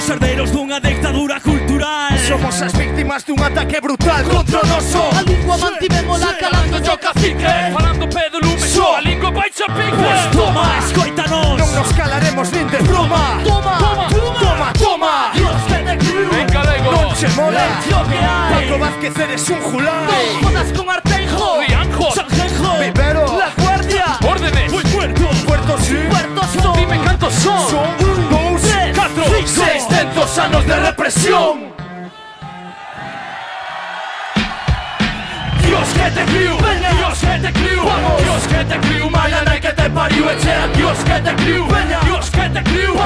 Somos herdeiros dunha dictadura cultural. Somos as víctimas dun ataque brutal contra o noso. A lingua mantivémola calando yo cacique Falando pedo lume so. A lingua vai xa pique Pois toma, escoitanos Non nos calaremos nin de broma. Toma, toma, toma, toma. Dios que te criu En galego Non che mola Paco Vázquez eres un julán Non jodas con Arteijo. Dios que te criou Dios que te criou Dios que te criou Mala nai que te pariu Echea Dios que te criou Dios que te criou